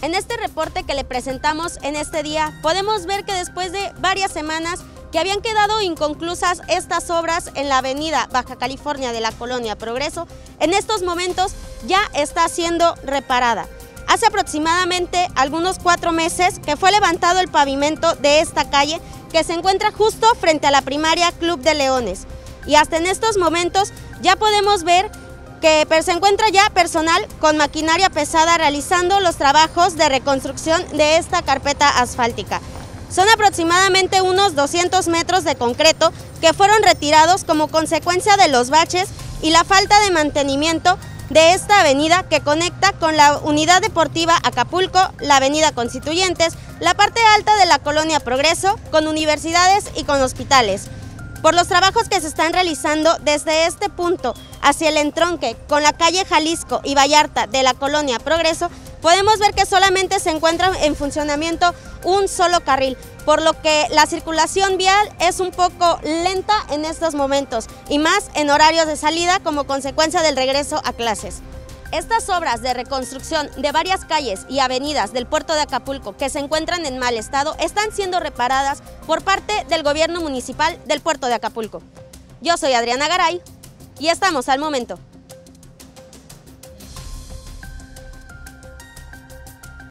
En este reporte que le presentamos en este día, podemos ver que después de varias semanas que habían quedado inconclusas estas obras en la avenida Baja California de la colonia Progreso, en estos momentos ya está siendo reparada. Hace aproximadamente algunos cuatro meses que fue levantado el pavimento de esta calle que se encuentra justo frente a la primaria Club de Leones. Y hasta en estos momentos ya podemos ver que se encuentra ya personal con maquinaria pesada realizando los trabajos de reconstrucción de esta carpeta asfáltica. Son aproximadamente unos 200 metros de concreto que fueron retirados como consecuencia de los baches y la falta de mantenimiento de esta avenida que conecta con la unidad deportiva Acapulco, la avenida Constituyentes, la parte alta de la colonia Progreso, con universidades y con hospitales. Por los trabajos que se están realizando desde este punto hacia el entronque con la calle Jalisco y Vallarta de la colonia Progreso, podemos ver que solamente se encuentra en funcionamiento un solo carril, por lo que la circulación vial es un poco lenta en estos momentos y más en horarios de salida como consecuencia del regreso a clases. Estas obras de reconstrucción de varias calles y avenidas del puerto de Acapulco que se encuentran en mal estado están siendo reparadas por parte del gobierno municipal del puerto de Acapulco. Yo soy Adriana Garay y estamos al momento.